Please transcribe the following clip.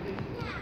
Yeah.